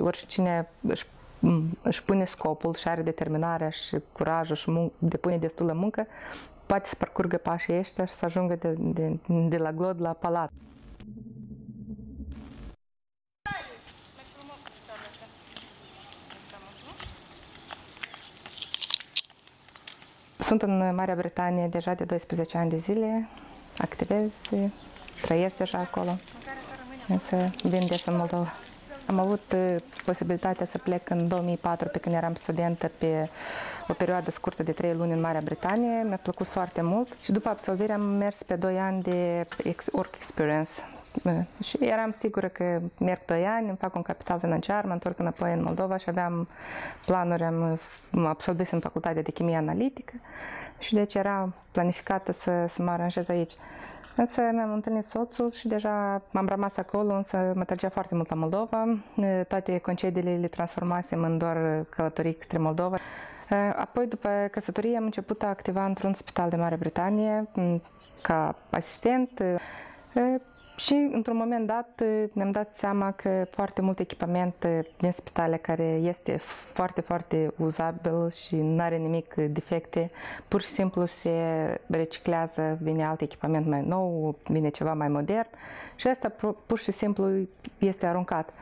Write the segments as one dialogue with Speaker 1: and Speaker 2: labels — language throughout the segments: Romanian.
Speaker 1: oricine își, își pune scopul și are determinarea și curajul și mun- depune destulă muncă, poate să parcurgă pașii ăștia și să ajungă de, de, de la glod la palat. Sunt în Marea Britanie deja de 12 ani de zile, activez, trăiesc deja acolo, însă vin des în Moldova. Am avut uh, posibilitatea să plec în 2004 pe când eram studentă pe o perioadă scurtă de 3 luni în Marea Britanie. Mi-a plăcut foarte mult și după absolvire am mers pe 2 ani de work experience. Uh, Și eram sigură că merg 2 ani, îmi fac un capital financiar, mă întorc înapoi în Moldova și aveam planuri, am mă absolvisem facultatea de chimie analitică și deci era planificată să, să mă aranjez aici. Însă mi-am întâlnit soțul și deja am rămas acolo, însă mă trăgea foarte mult la Moldova. Toate concediile le transformasem în doar călătorii către Moldova. Apoi, după căsătorie, am început a activa într-un spital de Mare Britanie ca asistent și într-un moment dat ne-am dat seama că foarte mult echipament din spitale care este foarte, foarte uzabil și nu are nimic defecte, pur și simplu se reciclează, vine alt echipament mai nou, vine ceva mai modern și asta pur și simplu este aruncat.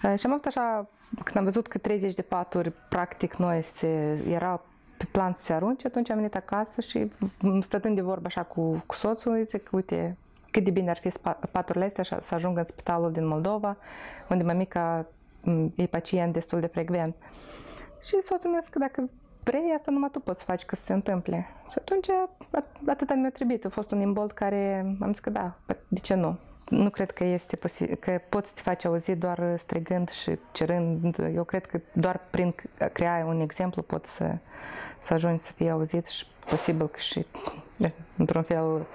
Speaker 1: Și am avut așa, când am văzut că 30 de paturi practic noi se, erau pe plan să se arunce, atunci am venit acasă și stătând de vorbă așa cu, cu soțul, zic, uite, cât de bine ar fi paturile astea să ajungă în spitalul din Moldova, unde mămica e pacient destul de frecvent. Și soțul meu că dacă vrei, asta numai tu poți să faci că se întâmple. Și atunci atâta mi-a trebuit. A fost un imbold care am zis că da, de ce nu? Nu cred că este posibil, că poți să te faci auzit doar strigând și cerând. Eu cred că doar prin a crea un exemplu poți să, să ajungi să fii auzit și posibil că și într-un fel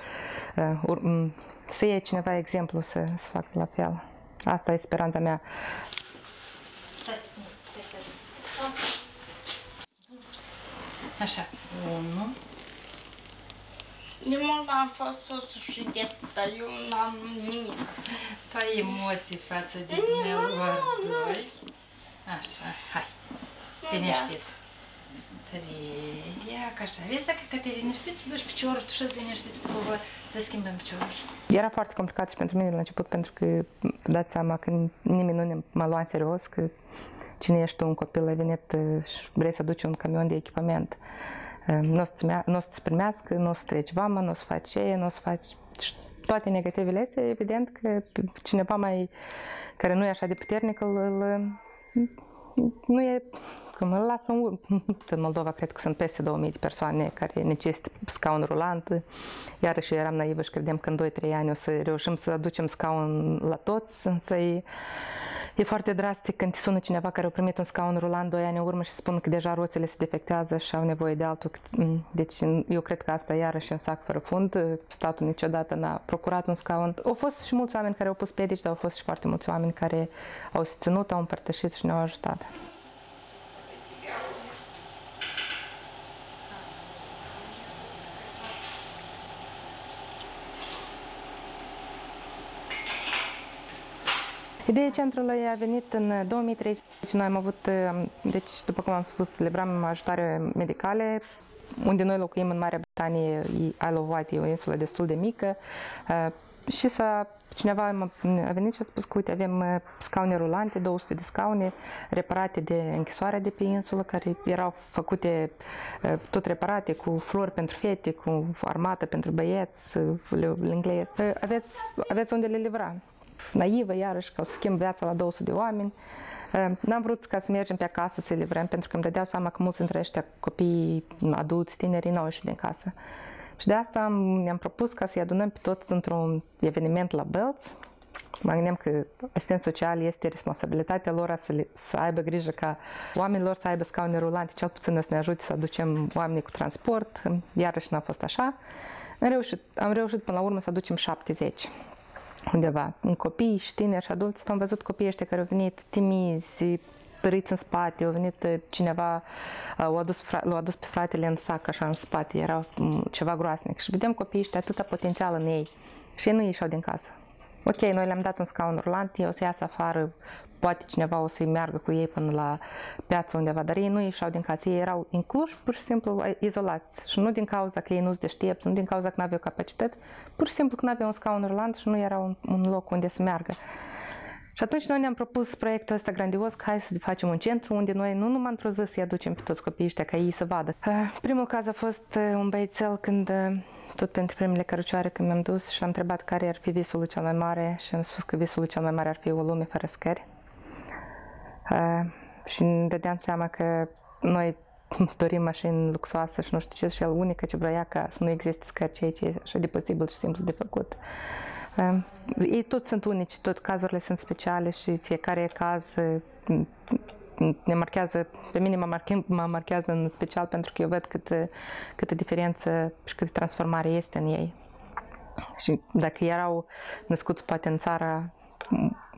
Speaker 1: să iei cineva exemplu să, să facă la fel. Asta e speranța mea.
Speaker 2: Așa, unu.
Speaker 3: De mult am fost soțul și de dar eu n-am nimic.
Speaker 2: Tu ai emoții față de
Speaker 3: Nu,
Speaker 2: dumneavoastră
Speaker 3: nu, nu.
Speaker 2: doi. Așa, hai.
Speaker 3: Nu
Speaker 2: Liniștit. Trei. Ia ca așa. Vezi dacă că te liniștiți, duci piciorul, tu și liniștit cu vă, te schimbăm piciorul.
Speaker 1: Era foarte complicat și pentru mine la început, pentru că vă dați seama că nimeni nu ne mă lua în serios, că cine ești tu, un copil, ai venit uh, și vrei să duci un camion de echipament. Uh, Nu o să-ți mea- nu o să-ți primească, nu o să treci vama, nu o să faci ce, nu o să faci... Și toate negativele astea, evident că cineva mai, care nu e așa de puternic, îl, îl, nu e cum îl lasă în urmă. În Moldova cred că sunt peste 2000 de persoane care necesită scaun rulant. Iarăși eu eram naivă și credeam că în 2-3 ani o să reușim să aducem scaun la toți, însă e, e foarte drastic când te sună cineva care a primit un scaun rulant 2 ani în urmă și spun că deja roțile se defectează și au nevoie de altul. Deci eu cred că asta iarăși e un sac fără fund. Statul niciodată n-a procurat un scaun. Au fost și mulți oameni care au pus piedici, dar au fost și foarte mulți oameni care au susținut, au împărtășit și ne-au ajutat. Ideea centrului a venit în 2013. Noi am avut, deci, după cum am spus, celebram ajutoare medicale, unde noi locuim în Marea Britanie, Isle of Wight e o insulă destul de mică, și să cineva a venit și a spus că, uite, avem scaune rulante, 200 de scaune reparate de închisoarea de pe insulă, care erau făcute tot reparate cu flori pentru fete, cu armată pentru băieți, englezi. Aveți, aveți unde le livra naivă, iarăși, ca să schimb viața la 200 de oameni. N-am vrut ca să mergem pe acasă să livrăm, pentru că îmi dădeau seama că mulți dintre ăștia copii, adulți, tineri, n-au ieșit din casă. Și de asta am, ne-am propus ca să-i adunăm pe toți într-un eveniment la Belț. Mă gândeam că asistent social este responsabilitatea lor să, le, să aibă grijă ca oamenii lor să aibă scaune rulante, cel puțin să ne ajute să aducem oamenii cu transport. Iarăși n-a fost așa. Am reușit, am reușit până la urmă să aducem 70 undeva, în copii și tineri și adulți. Am văzut copiii ăștia care au venit timizi, tăriți în spate, au venit cineva, l-a adus, l-a adus pe fratele în sac așa în spate, era ceva groasnic. Și vedem copiii ăștia atâta potențial în ei și ei nu ieșeau din casă. Ok, noi le-am dat un scaun rulant, ei o să iasă afară, poate cineva o să-i meargă cu ei până la piață undeva, dar ei nu ieșeau din casă, ei erau în Cluj, pur și simplu izolați. Și nu din cauza că ei nu-s deștepți, nu din cauza că nu aveau capacități, pur și simplu că nu aveau un scaun rulant și nu era un, un loc unde să meargă. Și atunci noi ne-am propus proiectul ăsta grandios, că hai să facem un centru unde noi nu numai într-o zi să-i aducem pe toți copiii ăștia, ca ei să vadă. Primul caz a fost un băiețel când tot pentru primele cărucioare când mi-am dus și am întrebat care ar fi visul cel mai mare și am spus că visul cel mai mare ar fi o lume fără scări. Uh, și îmi dădeam seama că noi dorim mașini luxoase și nu știu ce, și el unica ce vrea ca să nu existe scări, ceea ce e așa de posibil și simplu de făcut. Uh, ei toți sunt unici, tot cazurile sunt speciale și fiecare caz ne marchează, pe mine mă, marche, mă marchează în special pentru că eu văd câtă, câtă diferență și câtă transformare este în ei. Și dacă erau născuți poate în țara,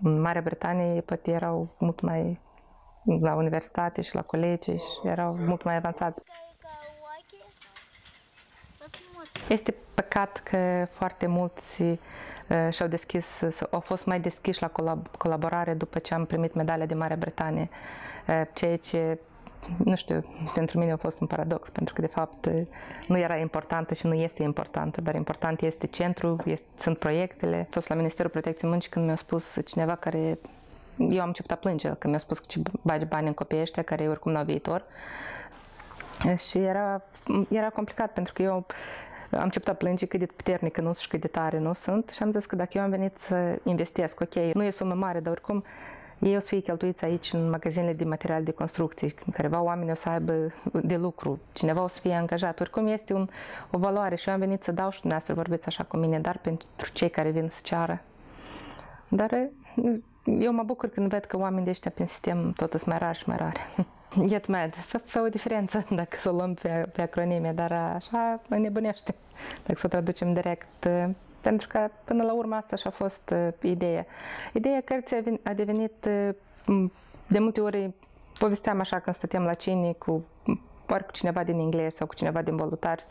Speaker 1: în Marea Britanie, poate erau mult mai la universitate și la colegi și erau mult mai avansați. Este păcat că foarte mulți uh, și-au deschis, au fost mai deschiși la colaborare după ce am primit medalia de Marea Britanie, uh, ceea ce nu știu, pentru mine a fost un paradox, pentru că de fapt nu era importantă și nu este importantă, dar important este centru, este, sunt proiectele. Am fost la Ministerul Protecției Muncii când mi-a spus cineva care, eu am început a plânge, că mi-a spus că ce bagi bani în copiii ăștia care oricum nu au viitor. Și era, era complicat pentru că eu am început a plânge cât de puternică nu sunt și cât de tare nu sunt și am zis că dacă eu am venit să investesc, ok, nu e sumă mare, dar oricum ei o să fie cheltuiți aici în magazinele de materiale de construcții, în careva oameni o să aibă de lucru, cineva o să fie angajat. Oricum este un, o valoare și eu am venit să dau și dumneavoastră vorbiți așa cu mine, dar pentru cei care vin să ceară. Dar eu mă bucur când văd că oamenii de ăștia prin sistem tot sunt mai rari și mai rari. GetMed, fă, fă o diferență dacă să o luăm pe, pe acronime, dar așa nebunește dacă să o traducem direct pentru că până la urmă asta și-a fost uh, ideea. Ideea cărții a devenit uh, de multe ori povesteam așa când stăteam la cine cu ori cu cineva din engleză sau cu cineva din voluntari.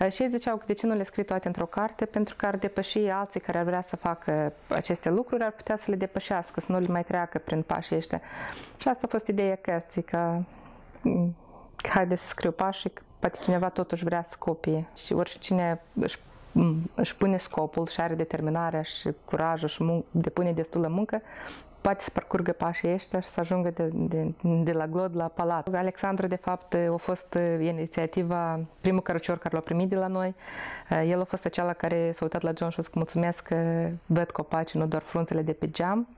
Speaker 1: Uh, și ei ziceau că de ce nu le scrie toate într-o carte, pentru că ar depăși alții care ar vrea să facă aceste lucruri, ar putea să le depășească, să nu le mai treacă prin pașii ăștia. Și asta a fost ideea cărții, că, că haide să scriu pașii, că poate cineva totuși vrea să copie. Și oricine își își pune scopul și are determinarea și curajul și mun- depune destulă muncă, poate să parcurgă pașii ăștia și să ajungă de, de, de la glod la palat. Alexandru, de fapt, a fost inițiativa, primul cărucior care l-a primit de la noi. El a fost acela care s-a uitat la John și a zis că mulțumesc că văd copaci, nu doar frunzele de pe geam.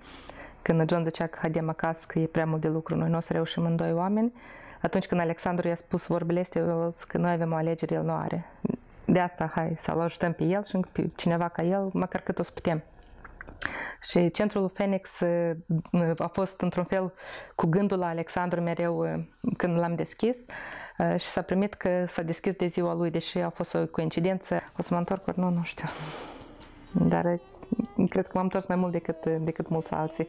Speaker 1: Când John zicea că haidem acasă, că e prea mult de lucru, noi nu o să reușim în doi oameni. Atunci când Alexandru i-a spus vorbele astea, el a zis că noi avem o alegere, el nu are de asta hai să-l ajutăm pe el și pe cineva ca el, măcar cât o să putem. Și centrul Phoenix uh, a fost într-un fel cu gândul la Alexandru mereu uh, când l-am deschis uh, și s-a primit că s-a deschis de ziua lui, deși a fost o coincidență. O să mă întorc, ori nu, nu știu. Dar cred că m-am întors mai mult decât, decât mulți alții.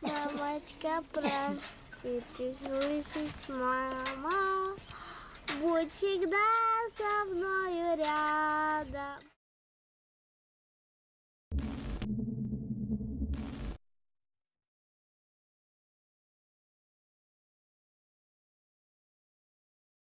Speaker 1: Мамочка, простите, слышишь, мама, будь всегда со мною рядом.